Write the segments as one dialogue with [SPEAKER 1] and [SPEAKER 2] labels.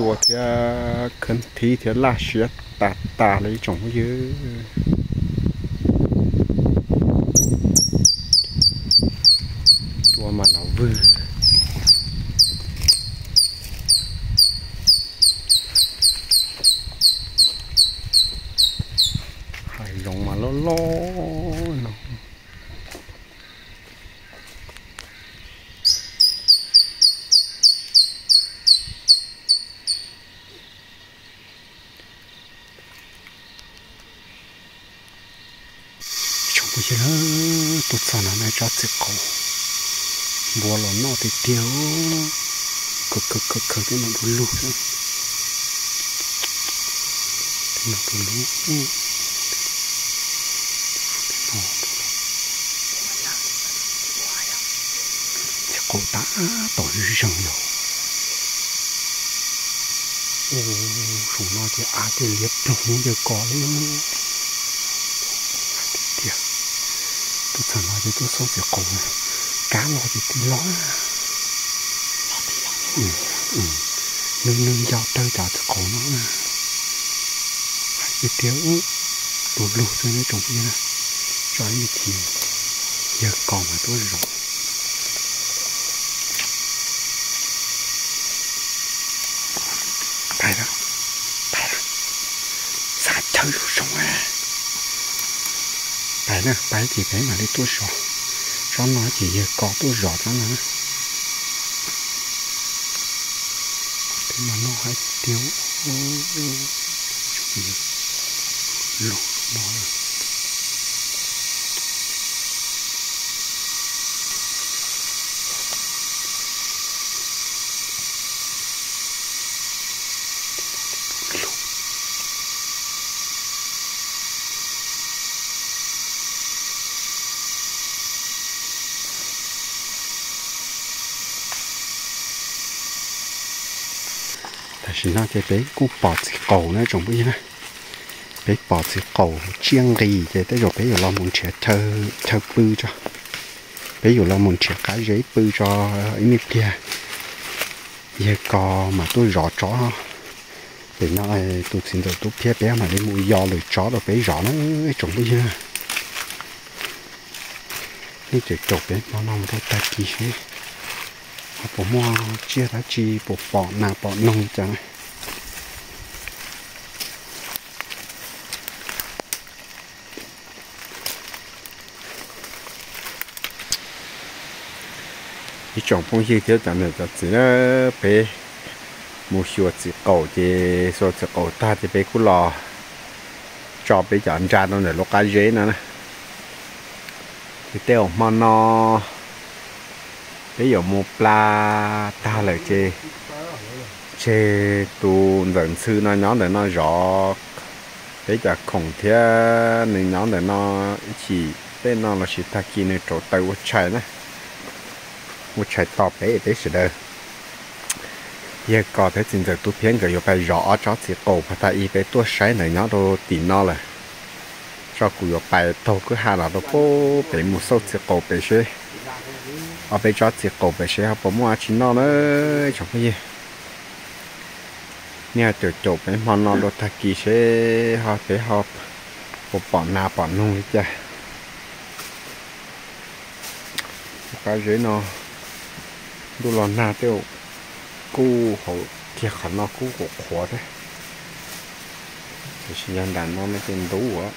[SPEAKER 1] chùa thì à, khẩn thi thì là sẽ tạt tà lấy chồng dưới chùa mà nó vừa. Hay giống mà lo lo nó chúng bây giờ tụt sao chết cổ bùa lò nó thì tiêu cực cực cực cực, cái nó đủ lụt nữa cái nó đủ lụt chắc cổ ta tội rừng rồi. Ô chúng nó thì á cái liếp trong giờ có luôn tiệt tôi chẳng nói thì tôi số sẽ cổ cá lo thì tôi lo ừ ừ. Nương nương giao tơi cho cho cổ nó nè cái tiếng tôi ừ, lụt rồi nó trồng kia nè cho anh thì giờ còn mà tôi rồi tay đó tay đó xa chơi rồi xong à tay nè tay thì cái mà đi tôi sọ cho nó chỉ có tôi rõ cho nó thế mà nó hay tiêu lụt nó chỉ nó chơi bé cú bỏ chỉ cầu nó trồng bây nè bé bỏ chỉ cầu chiang gì chơi tới rồi bé rồi lo muốn trẻ thơ thơ bư cho bé rồi lo muốn trẻ cái giấy bư cho ấy kia giờ cò mà tôi rõ chó thì nó tôi xin được tôi phía bé mà đi mua do lời chó rồi bé rõ nó trồng bây nè นี่จะจบเลยน้องๆรถตะกี้ bộ mua chia ra chi, bộ bỏ nà bỏ nông cho này chọn phong gì thế chẳng là chỉ là bé mua số chỉ cầu thì so chỉ cầu ta thì bé cứ lo cho bé chọn ra nó để lo cái dễ nữa nè. Thì tiêu mà nó ví giờ mua pla ta lại chê. Chê tu dẫn sư nó nhóm để nó rõ. Thế giờ khổng thế nên nhóm để nó chỉ bên nó là chỉ ta kia này chỗ tay của chạy nè. Một chạy to bé đấy sẽ đời giờ có thể chính giờ tu phiền cái yêu phải rõ cho chỉ cổ phải ta y phải tua sai này nhóm đồ tìm nó là. Cho cụ yo bài tàu cứ hà là đồ bố bị một số chỉ cổ bị xe ở bên cho chiếc cổ bị xe họ mua chỉ nó nữa chẳng cái gì nha từ chỗ bên món nó đồ thật kỳ xe họ phải họ bộ bọn nào bọn nung đi cha cái dưới nó đồ lò na tiêu cú hậu kia khả nó cú của khó đấy thì sinh đàn nó mới tên đủ á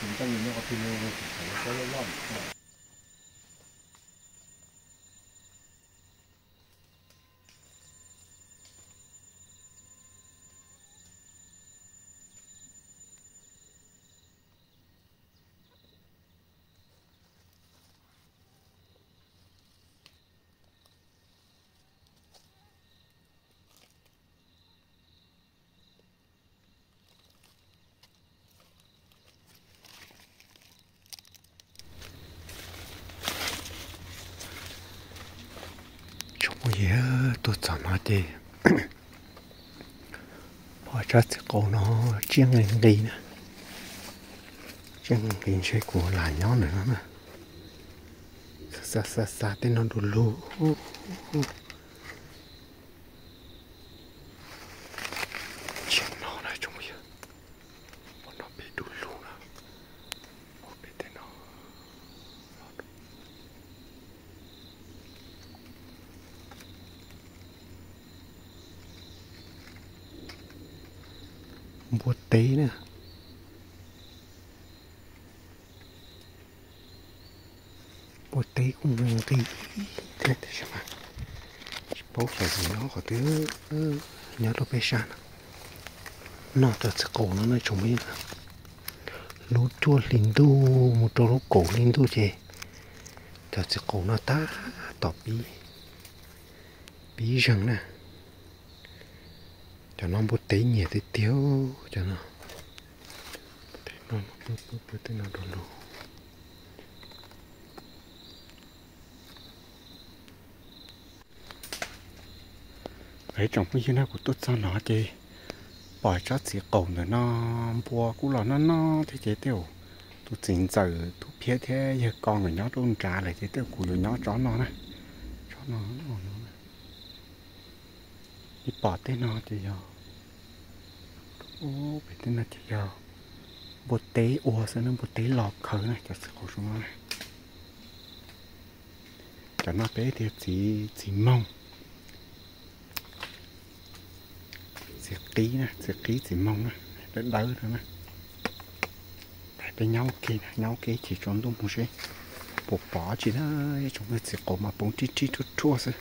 [SPEAKER 2] ถึงตั้งอยู่เนี่ยก็คือเนื้อก็ร้อน
[SPEAKER 1] Thì bỏ ra thì nó chiên lên đi nè chiên lên chơi của là nhỏ nữa mà. Xa xa xa tên nó đồ lù chân nó này chúng bây giờ bọn nó bị đủ lù nè một cái tên nó bùa tế nè một tí cũng vô tí, thế thì sao mà. Bố phải gì nó có thứ ờ, nhớ đâu bé san nó thật sự cổ nó nói chúng mình lú chua linh đu một trâu lú cổ linh đu chê thật sự cổ nó ta tỏ bí. Bí rằng nè cho nó bút tế nhẹ tế tiếu cho nó. Nó bút bút bút tế nó đồ lù ấy trong cái gì của tốt sao nó chứ bỏ cho chỉ cầu nữa nó bùa cũng là nó nó thì chế tiêu tôi chính giờ tôi phía thế giờ con người nó đôn trả lại thế tiêu của nó chó nó này, chó nó nó nó đi bỏ tên nó thì giờ ô phải tên là thì giờ bột tế ua sẽ nó bột tế lọt khởi này? Cho sự khổ xuống này. Cho nó bé thì chỉ chỉ mong sẽ ký nè sẽ ký chỉ mong nè. Đỡ đỡ rồi nè. Phải bên nhau kia nè, nhau kia chỉ chọn đúng một cái bộ bỏ chỉ nó chúng ta chỉ có mà bốn chi chi chút chua thôi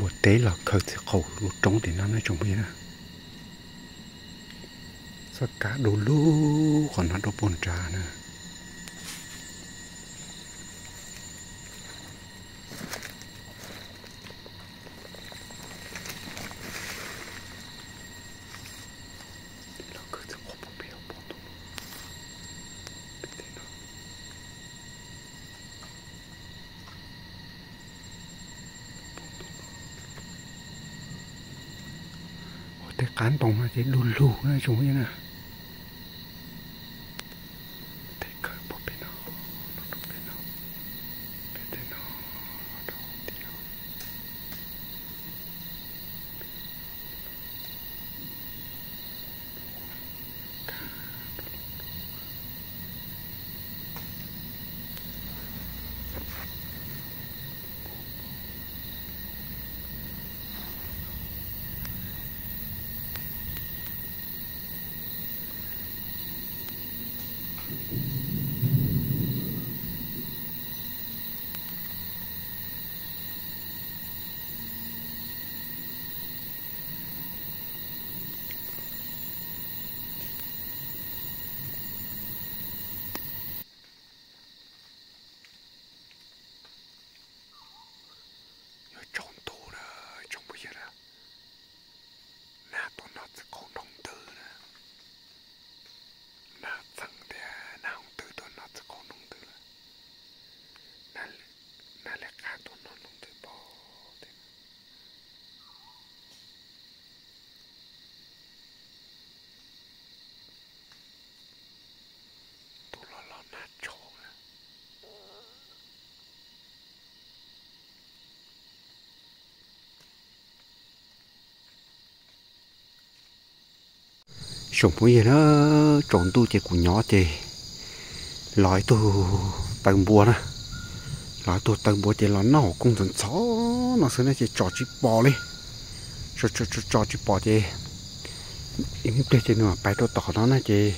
[SPEAKER 1] bộ tế là khởi sẽ khẩu lụt trống thì nó nói chúng biết nè sao cá đồ lú còn nó đồ bồn trà nữa. Cái cán bóng mà cái lù lù này chúng như nào thế cỡ bộ bên nó nó đúng bên nó bên thế nó nó đâu tí nó Nhớ trốn tù rồi, trốn bây giờ đó. Nà tụi nó sẽ có đồng tư nè. Nà thằng thì nà không tư tụi nó sẽ có đồng tư nè. Nà nà lẽ cả tụi nó đồng tư bỏ. Thế. Tụi nó lo nà chỗ nè sống bây giờ nó trộn tu thì của nhỏ thì nói tu tăng bùa nè nói tu tăng bùa thì là nó cũng dần chó nó sẽ nó chỉ trò chỉ bò đi. Trò trò trò trò chỉ bò thì những cái chỉ nó bài tôi tỏ nó nè chỉ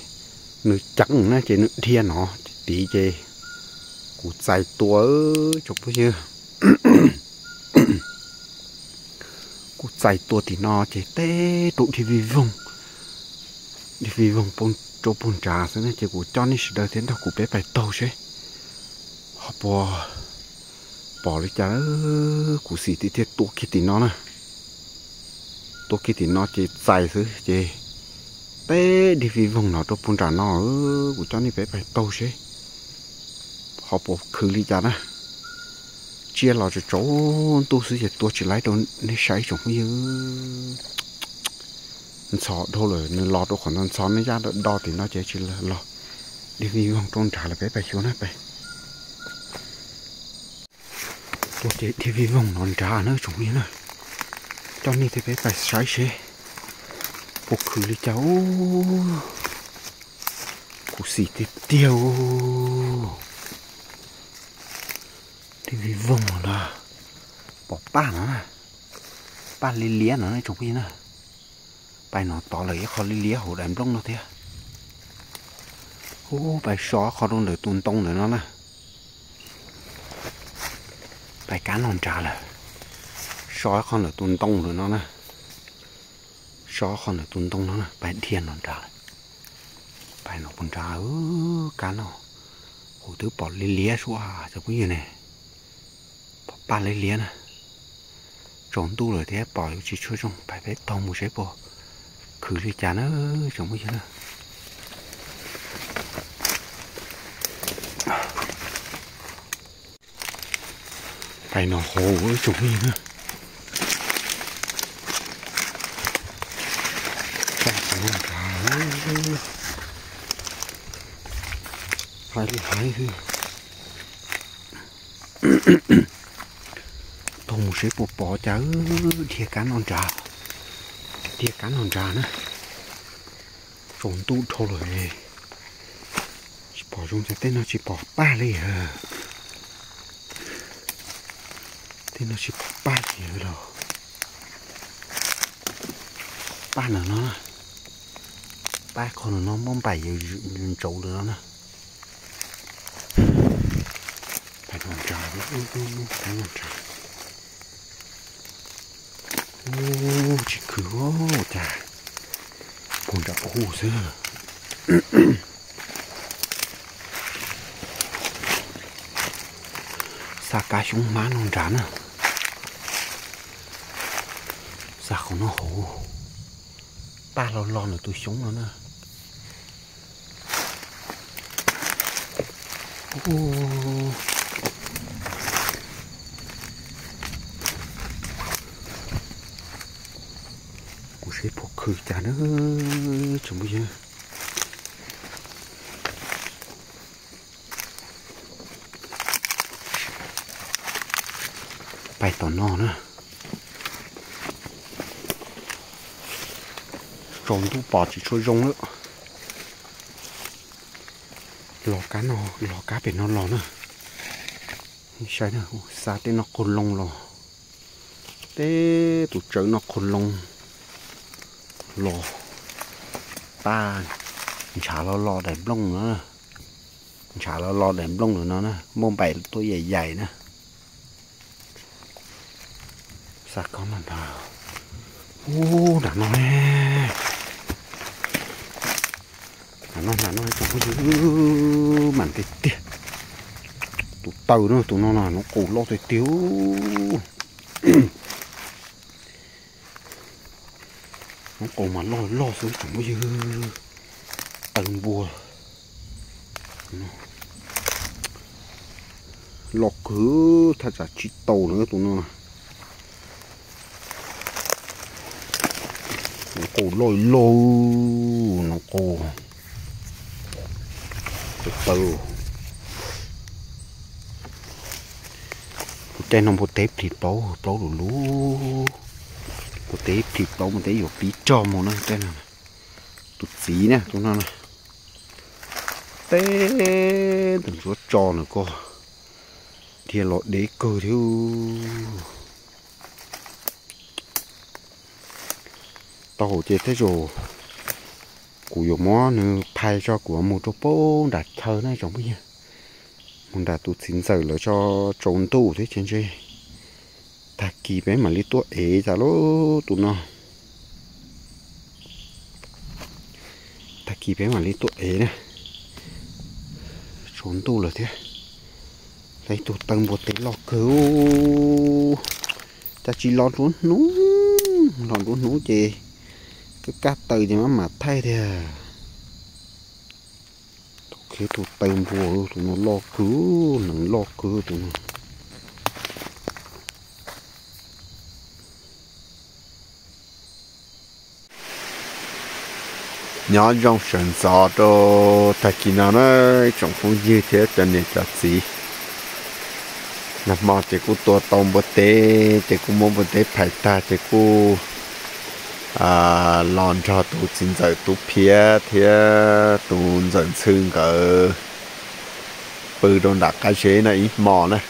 [SPEAKER 1] nửa trắng nè chỉ nữ thiên nó tí chỉ cụ dài tua chụp bây giờ cụ dài tua thì nó chỉ tê tụ thì vì vùng đi vì vòng bông chỗ bông trà thế này chỉ của cho nên sự đời thế nào của bé phải tàu chứ họ bỏ bỏ đi chả của xì thì thiệt tổ kia thì nó nè tổ kia thì nó chỉ dài thứ chỉ té đi vì vòng nó chỗ bông trà nó của cho nên bé phải tàu chứ họ bỏ khử đi chả nè chia lò cho chỗ tu sử dụng tôi chỉ lấy đồ nên sai chúng như sọ thôi rồi nên lọt đâu khoảng sọ nó ra đo thì nó chỉ chỉ là lọt đi đi vòng trôn trả là bé bé xuống này bé bố chế đi vì vòng non trả nữa chúng như này cho nên thì bé phải sai xe bộ khử đi cháu cụ xì thì tiêu đi vì vòng là bỏ ba nó ba lì lía nó này chúng như này bài nó to lấy khó lý lía hồ đám đông nó thế à? ô bài xó khó đông để tuôn tông nữa nó nè. Bài cá non trà là xó khó để tuôn tông nữa nó nè. Xó khó để tuôn tông nó nè. Bài thiên non trà bài nó con trà ư cá nó. Hồ thứ bỏ lý lía xuống cho cái gì này bỏ ba lý lía nè. Trốn tu rồi thế, bỏ chỉ chú trong bài bé tông một chế bộ khử đi chả nó trồng cái gì nữa bài nó hồ với trồng cái gì nữa hai hai hai thùng sẽ bộ bỏ chớ thiệt cá non trà thìa cá hòn trà nữa. Trốn tụ thô rồi chỉ bỏ trong cái tên nó chỉ bỏ ba lì hờ tên nó chỉ bỏ ba lì hờ rồi? Ba nữa nó ba con nó mong bảy giờ chỗ nữa nè. Phải non trà phải non trà ô chỉ cứ ô chà còn đã ô xưa sa cá súng má non trán à. Sa không nó hổ. Ba lo lo nữa tôi súng nữa nè. Ô. sẽ bỏ khử chả nữa chồng bây giờ bài tỏ no nữa. Rồng tu bỏ chỉ trôi rong nữa. Lò cá nó lò cá biển nó lò nữa. Sai nữa xa tên nó cồn lông lò. Thế tụt trở nó cồn lông lò. Ta chả lo lo đèm lông nữa. Chả lo lo đèm lông nữa nó nè. Mông bảy tôi dày dày nè. Sạc có mà nào ô đã nói. Đã nói đã nói chẳng có gì mặn thì tiệt. Tụi tàu nữa, tụi nó là nó cổ lo thì tiếu. nó cổ mà lo lo xuống chẳng bao giờ tầng bùa. Lọ cứ thật là chỉ tàu nữa tụi nó nó cổ lôi lô, nó cổ. Cái tàu. Tên nó một tép thịt bấu bấu đủ lú một tế thịt bấu một tế hiểu tí cho một nó trên này tụt xí nè chúng nó này tế từng số cho nữa cô. Thì lọ đế cơ thiếu. Tàu chế thế rồi. Của dùng mó nữa thay cho của một chỗ bố đặt thơ này giống như mình đã tụt xin giờ là cho trốn tù thế trên chơi ta kỳ bé mà lít tua ế ra lô tụi nó. Ta kỳ bé mà lít tua ế nè. Trốn tu là thế. Lấy tụ tăng một tí lọ cứu. Ta chỉ lọt luôn nú, lọt luôn nú chê cái cát từ thì mà mà thay thì à cái tụ tăng vô tụi nó lọ cứu, nó lọ cứu tụi nó. Nhỏ trong sân gió đồ tại kỳ nào nó trong không như thế cho nên cho gì? Nằm mò chỉ cũng tua tông bớt tế chỉ cũng muốn bớt tế phải ta, chỉ cũng à lon cho tụ xin giờ tụ phía thì tụ dần xương cỡ bự đồn đặt cái chế này mò này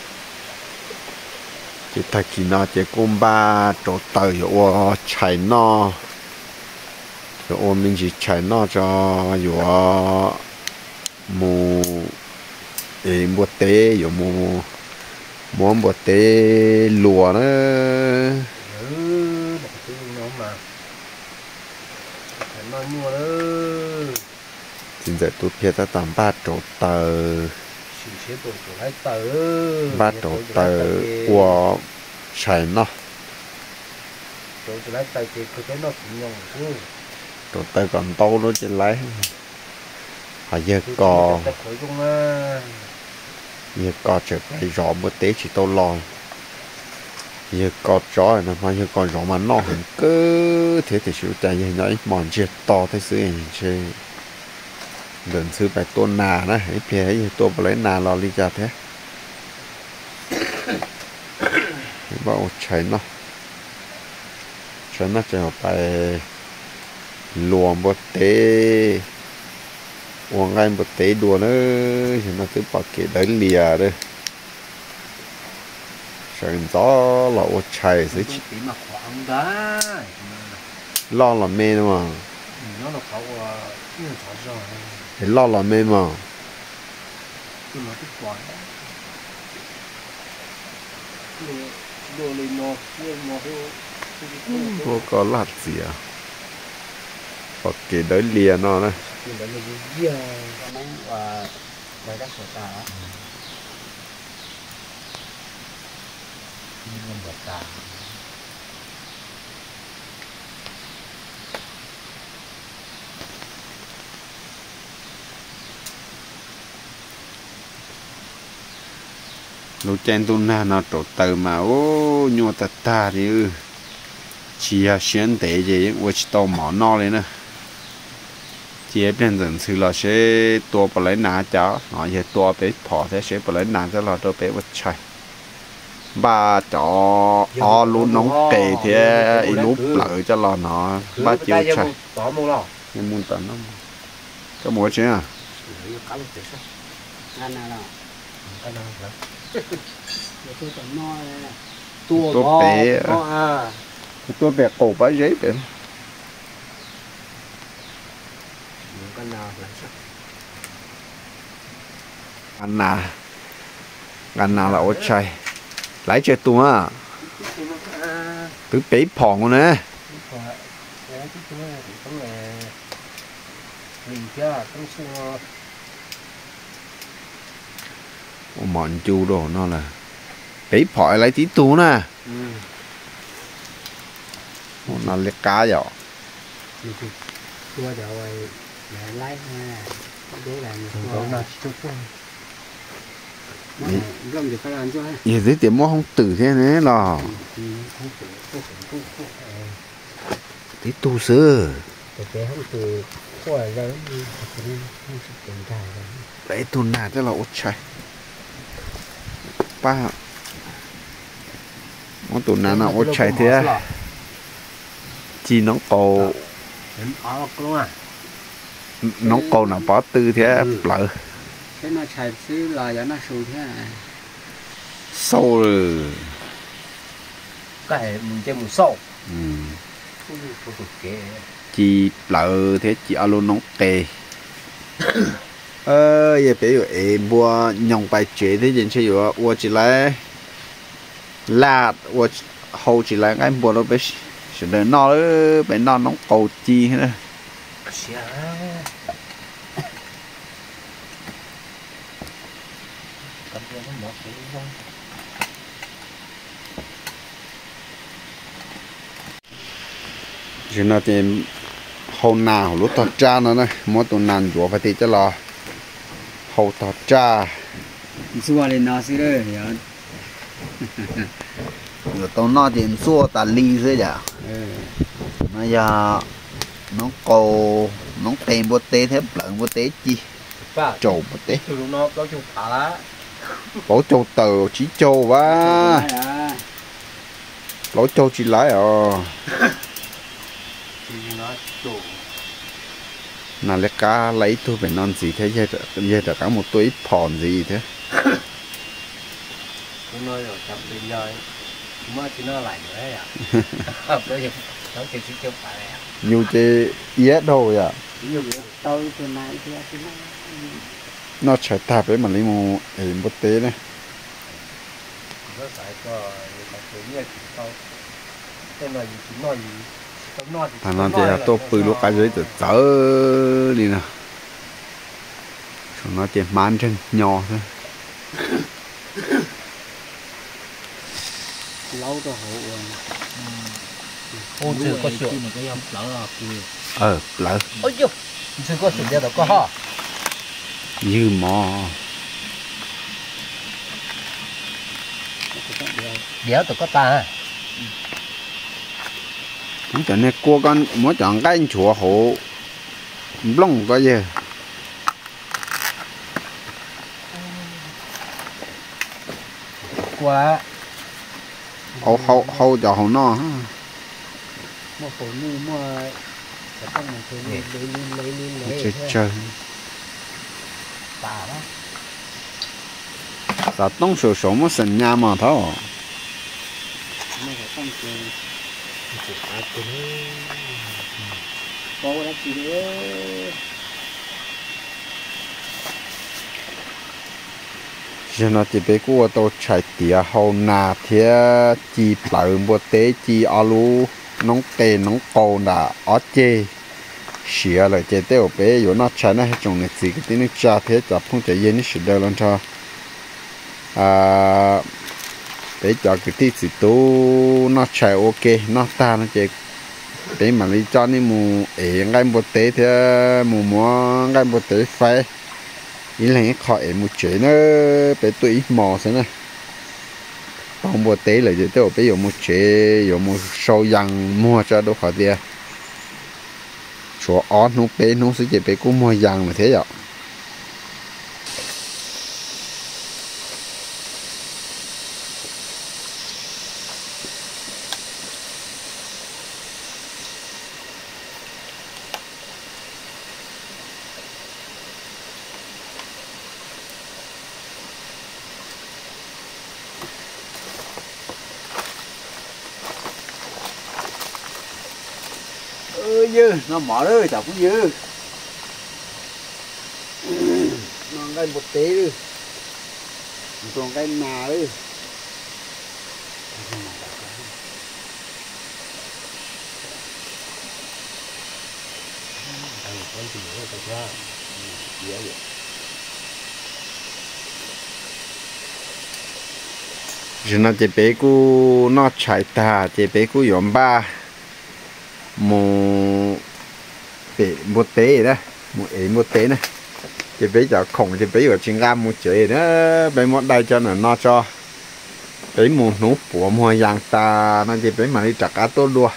[SPEAKER 1] chỉ thật kỳ nó chỉ cũng ba chỗ tờ ở chạy nó cho ô mình chỉ chạy nó cho ở mù để mua tế ở mù muốn mua tế
[SPEAKER 2] lùa nè nó mà
[SPEAKER 1] xin giờ tôi phía ta tạm ba chỗ tờ.
[SPEAKER 2] Lái tờ
[SPEAKER 1] ba chỗ tờ của chạy nó
[SPEAKER 2] chỗ tổ tờ thì cái nó cũng nhông
[SPEAKER 1] chỗ tờ còn to nó chỉ lấy. Họ giờ
[SPEAKER 2] á.
[SPEAKER 1] Giờ có trở lại rõ một tế chỉ tao lo. Giờ có chó này mà giờ còn rõ mà nó hơn cứ thế thì chịu tại giờ nói mòn chết to thế sự gì chứ. Lần thứ bài tôn nà đó ấy phía ấy tôi lấy nà lo đi ra thế. Bảo chạy nó. Chạy nó chạy bài luồng một tế. Uống ngay một tế đùa nữa thì nó cứ bảo kể đấy lìa đấy. Sợ gió là ô chạy dưới
[SPEAKER 2] đá
[SPEAKER 1] lo là mê mà.
[SPEAKER 2] Thọ rồi.
[SPEAKER 1] Thì lo là mê mà. Vô. Có lạt gì à bảo kể đấy lìa nó
[SPEAKER 2] ta ta
[SPEAKER 1] lúc chen tu na nó trổ mà ô nhua tà ta thì à xuyên tế gì tôi chỉ tao mỏ no lên nè chỉ bên dần sự là sẽ tua bà lấy nà cháu nó giờ tua bé phỏ thế sẽ bà lấy nà cho là tôi bé vật chạy ba chó o luôn nóng tệ thì ít lúc lợi cho là nó ba chiều chạy nhưng muốn tận nó có mua chứ à
[SPEAKER 3] tua
[SPEAKER 1] Tua bé. tôi bé cổ bá giấy bé
[SPEAKER 2] cái nào là
[SPEAKER 1] ăn nà ăn nà là ớt chay lấy chơi tua à tứ bé phòn luôn nè Ồ, mòn chu đồ nó là bé phỏi lấy tí tua nè. Ồ, nó lấy cá rồi
[SPEAKER 3] tua rồi. để lấy ha để làm
[SPEAKER 2] chúng
[SPEAKER 3] tua
[SPEAKER 2] nó là chút
[SPEAKER 3] Nó này, gom được cái làm cho ha?
[SPEAKER 1] Giờ thấy tiệm mua không tử thế này là
[SPEAKER 3] Ừ,
[SPEAKER 1] tí tu sơ.
[SPEAKER 3] Để
[SPEAKER 1] lấy tu nà cho là ớt chay ba món tu nà nào ớt chay thế chi nó cầu.
[SPEAKER 2] Đến ở luôn à
[SPEAKER 1] nó cầu nào bỏ tư thế
[SPEAKER 2] Ừ.
[SPEAKER 3] thế nó chạy xí là cho nó sụt thế
[SPEAKER 1] sâu. Rồi
[SPEAKER 2] cái mình chơi một sâu.
[SPEAKER 1] Ừ. chị thế chị alo nóng tê ờ giờ bây giờ em mua nhông bài chế thế dân chơi rồi tôi chỉ lấy lạt tôi hậu chỉ lấy cái mua nó bé sẽ đợi nó bé nó nóng cầu chi hết rồi
[SPEAKER 2] xia cầm cho nó mất cái không
[SPEAKER 1] chỉ nó thì hậu nào lúc tao cha nó này. Mỗi tuần nàn chúa phải thì cho là hậu tao cha.
[SPEAKER 3] Xua lên nó xí đấy
[SPEAKER 1] rồi tao nó thì xua ta ly thế giờ
[SPEAKER 3] ừ.
[SPEAKER 1] nó giờ nó cầu nóng tèm bột tế thế lợn bột tế chi?
[SPEAKER 3] Ba
[SPEAKER 1] trầu bột tế.
[SPEAKER 3] Từ lúc nó nó chung phá lá.
[SPEAKER 1] Bố trầu tờ chỉ trầu quá. Lỗ trầu chỉ lái à.
[SPEAKER 3] nó
[SPEAKER 1] nà lẽ cá lấy tôi phải non gì thế? Giờ giờ là cả một túi phòn gì thế?
[SPEAKER 3] Cũng nói rồi chậm đi rồi mà chỉ nó lại nữa à. Bây giờ nó chỉ chỉ chụp phải à.
[SPEAKER 1] Nhiều chế yết đâu vậy
[SPEAKER 3] nhiều
[SPEAKER 4] tôi từ nãy thì nó
[SPEAKER 1] chạy tạp với mà lấy một ấy bột tế này
[SPEAKER 3] nó phải có người ta tự nhiên thì sau tên là gì chỉ nói gì
[SPEAKER 1] thằng nó chỉ là tôi bự lúc cái dưới từ tớ đi nè nó chỉ man trên nhỏ thôi.
[SPEAKER 4] Lâu rồi hộ rồi.
[SPEAKER 3] Ô chưa có sữa
[SPEAKER 4] mà cái ông lỡ là kìa
[SPEAKER 1] ờ lỡ.
[SPEAKER 3] Ôi chú chưa có sữa đâu có ha
[SPEAKER 1] như mò.
[SPEAKER 3] Đéo tụi có ta
[SPEAKER 1] không cho nên cô con muốn chọn cái anh chùa hộ. Lông có gì?
[SPEAKER 3] Quá.
[SPEAKER 1] Hậu hậu hậu cho hậu no
[SPEAKER 4] mua nữ mua cái tăng mình phải lấy lấy lấy lấy
[SPEAKER 1] chơi chơi.
[SPEAKER 3] Tà đó
[SPEAKER 1] sao tông sổ sổ mà sinh nhà mà thôi
[SPEAKER 4] mua cái tăng tiền
[SPEAKER 3] à cũng
[SPEAKER 4] nữa
[SPEAKER 1] giờ nó chỉ biết của tôi chạy tía hậu nà thế chỉ lợn bột tế chỉ alu nóng tê nóng cầu nà ở chê xìa lại chê tế ở bé rồi nó chạy nó hết trồng này chỉ cái tiếng cha thế chả không chạy yên nó xỉa đâu lần cho à để cho cái tí chỉ tu nó chạy ok nó ta nó chạy. Để mà đi cho nên mù ế ngay một tế thì mù mua ngay một tế phải ý là cái khỏi một chế nó bé tụi mò thế này. Còn một tế là chỉ tiêu, bé dùng một chế dùng một sâu yang mua cho đâu khỏi tiền à. chỗ ớt nó bé nó sẽ chỉ bé cũng mua yang mà thế vậy dư nó mở đó chả cũng dư.
[SPEAKER 4] Nó cái một tế đi. Còn cái nà đi
[SPEAKER 1] rồi nó chỉ bé cu nó chạy ta chỉ bé cu yếm ba một tế một tế đó. Một ấy một tế này thì bây giờ khổng thì bây giờ chúng ta một chế đó. Bây một đây cho nó cho. Bây một nụ của mua giang ta nó thì bây mà đi chặt cá tốt luôn.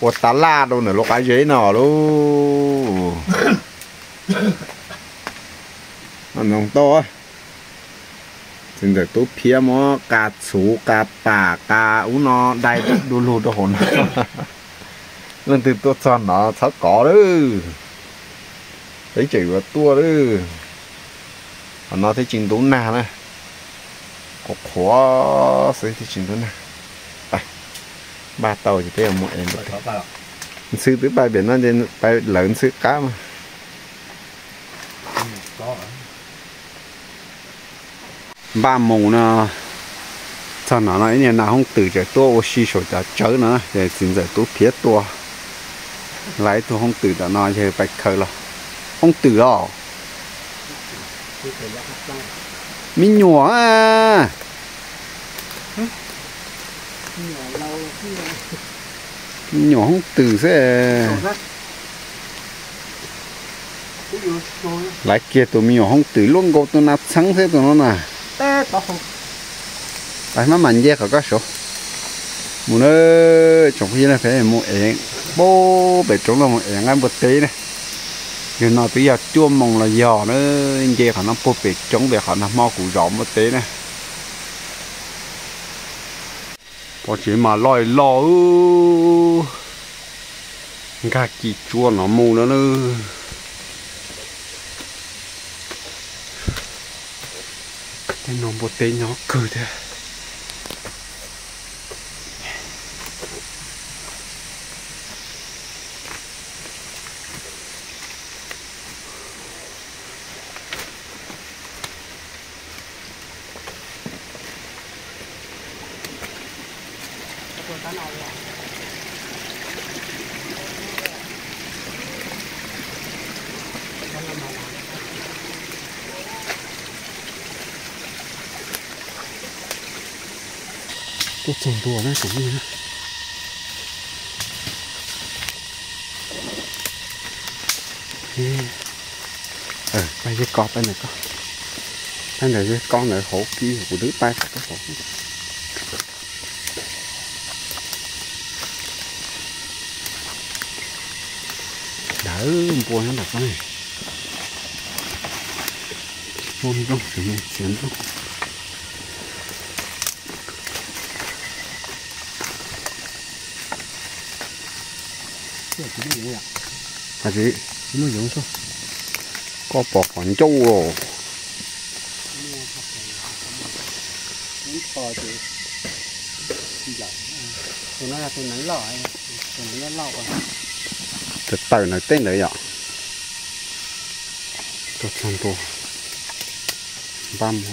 [SPEAKER 1] Của ta la đâu nữa lúc ấy dễ nọ luôn nó nông to á. Xin được tốt phía mó cá sú cá bà cá ú nó đây đủ lù đồ hồn. ，lần từ tôi cho nó sao có đó. Thấy chỉ vào tua đó. Nó thấy trình độ nào nè. Có khó sẽ thấy trình độ nào à, ba tàu chỉ thấy một em
[SPEAKER 3] có
[SPEAKER 1] sư tới bài biển nó trên bài lớn sư cá mà. Ba mù nó cho nó nói nhà nào không từ chạy tua ô xì sổ cho chớ nữa để xin giải tú phía tua lấy tôi không tự đã nói chơi bạch khởi là không tự đó. Mình nhỏ à mình nhỏ không tự sẽ. Lại kia tụi mình nhỏ không tự luôn cô tôi nát sáng thế tụi nó nè. Tại mà mạnh dê có số. Một nơi trong khi là phải mua bố bể trống là một em một tí này. Nhưng nó bây giờ chua mong là giò nữa về khả năng bố bể trống về khả năng mau củ rõ một tí này. Có chỉ mà lòi lò gà chỉ chua nó mù nữa nữa. Cái nó một tí nhỏ cười thế. Cái chèn đùa nó cũng như ờ bay giờ cọp bên này có. Bên này cái con này hổ kia, của đứa tay có hổ đỡ buồn nó đặt này buồn không thì mình chuyển không
[SPEAKER 2] cái chỉ nó vậy
[SPEAKER 1] à chị?
[SPEAKER 2] Chỉ nó giống sao
[SPEAKER 1] có bọc còn châu rồi
[SPEAKER 4] những rồi
[SPEAKER 1] tôi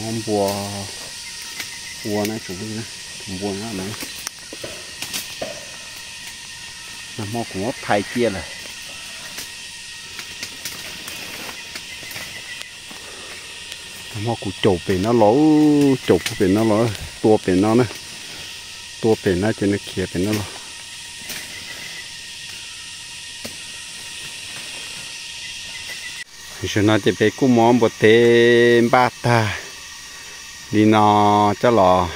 [SPEAKER 1] hôm bùa bùa này chủ bùa nó này cũng thay kia này. Nó mua cũng chụp về nó lỗ chụp về nó lỗ tua về nó nè tua về nó trên nó kia về nó lỗ giờ nó chỉ phải cú món một tên ba ta đi nó cho lò.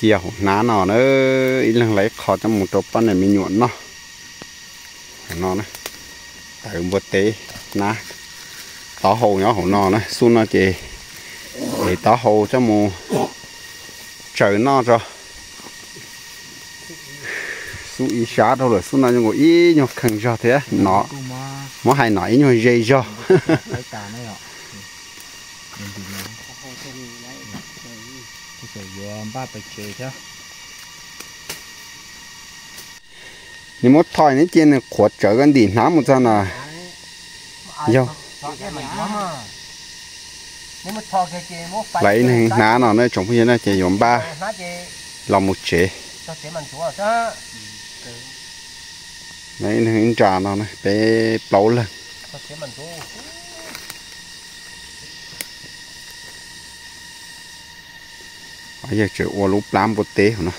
[SPEAKER 1] Chiều ná nó nữa ít lần lấy khó cho một trộp này mình nhuận nó. Nó. Này tại một tế ná. Tỏ hồ nhỏ hồ nó. Này xuân nó chỉ để tỏ hồ cho mù. Trời nó rồi su ý xá đâu rồi? Xuân nó như ngồi ý nhọc khăn cho thế nó
[SPEAKER 2] mỏ
[SPEAKER 1] hai nãy nhưng mà dây do nếu mốt
[SPEAKER 3] thoi nấy trên quạt trở gần đỉnh nám một ra là do
[SPEAKER 1] lấy này ná nó nó trồng cái này chỉ dùng ba. Lòng một chế này trà nó này bé lâu lên. Bây giờ chịu ô lúc làm một tế nó.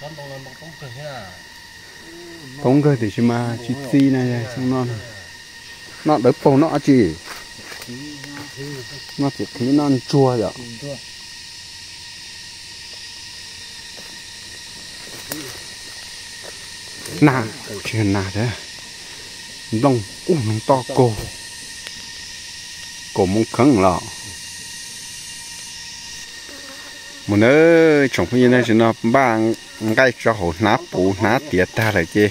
[SPEAKER 3] Công trường nha.
[SPEAKER 1] Không cơ thì mà chỉ xi này xong nó nó đỡ bầu nó chỉ nó chỉ thấy nó ăn chua vậy nà chưa nà thế. Lông u nó to cổ cô muốn khấn lọ. Một nơi phu nhân này nó ba ngay cho hồ ná bù ná tiệt ta lại chứ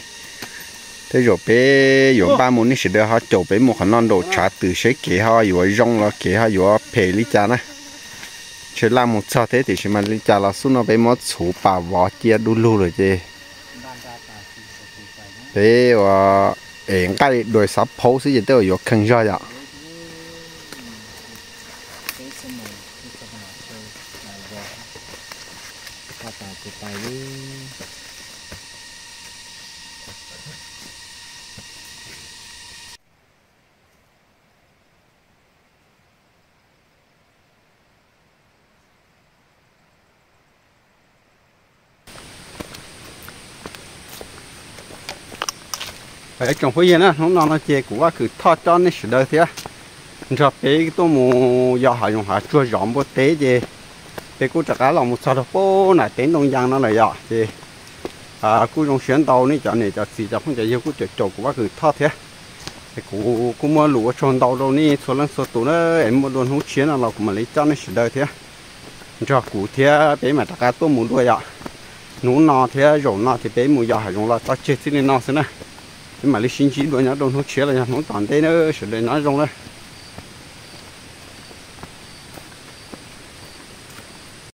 [SPEAKER 1] thế rồi bé, rồi ba muốn sẽ đưa họ chụp bé một khả năng đồ trả từ sẽ kế họ, rồi rong là kế họ, rồi phê lý cha nè chỉ làm một sao thế thì chỉ mà lý cha là xuống nó bé mất số bà vợ chia đu lù rồi chứ thế và em cái đôi sắp phố sử dụng đều có khăn ra vậy
[SPEAKER 2] subscribe cho kênh Ghiền Mì Gõ Để không bỏ lỡ những video hấp dẫn
[SPEAKER 1] ở trong phía dưới nó không nó nó chè của cứ thọ cho nó sửa đời thế cho bé tôi mua do họ dùng họ chưa rộng bố tế gì bé cũng chắc là một sao đó bố này đến đông giang nó là do gì à cú dùng xuyên tàu này cho này cho xì, cho không cho yêu cú cho cho của bác cứ thoát thế thì cú cũng mua lúa tròn tàu đâu nè số lần số tụ nó, em mua luôn không chiến là cũng mà lấy cho nó sửa đời thế cho cụ thế bé mà chắc là tôi muốn đuổi ạ nú nọ thế rồi nọ thì bé mua giờ hay dùng là tao chết thì nó xin này nhưng mà lấy sinh chỉ đuổi nhá đâu không chiến là nhá không toàn thế nữa sửa đời nó rong đấy